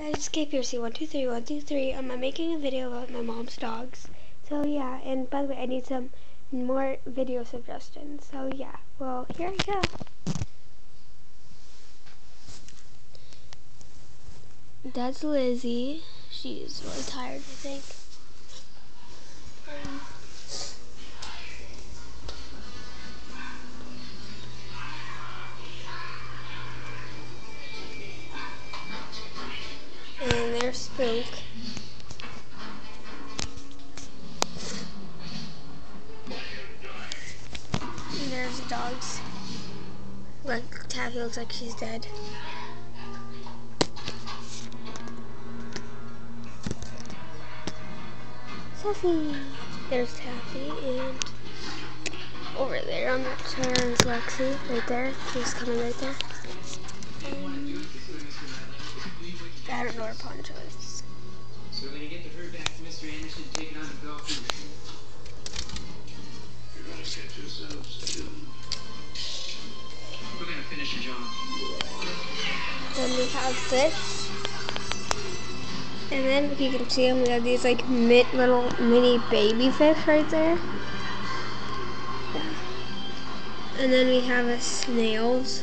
Guys, Kpearcy123, Um, I'm making a video about my mom's dogs. So yeah, and by the way, I need some more video suggestions. So yeah, well, here I go. That's Lizzie. She's really tired, I think. There's Spook. There's dogs. Like Taffy looks like she's dead. Taffy. There's Taffy and over there on that chair is Lexi right there. She's coming right there. Um, I don't know where Poncho is. So we're gonna get the herd back to Mr. Anderson and take it on the golf course. You're gonna get yourselves killed. We're gonna finish the job. Then we have this. And then if you can see them, we have these like mi little mini baby fish right there. And then we have a snails.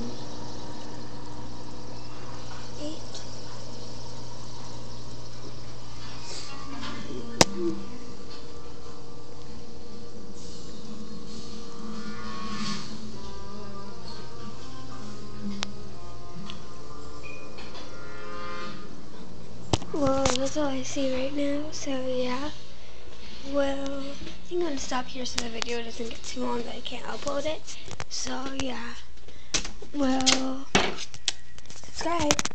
that's all I see right now, so yeah. Well, I think I'm gonna stop here so the video doesn't get too long that I can't upload it. So yeah. Well, subscribe.